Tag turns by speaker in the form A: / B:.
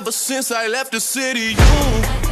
A: ever since I left the city. You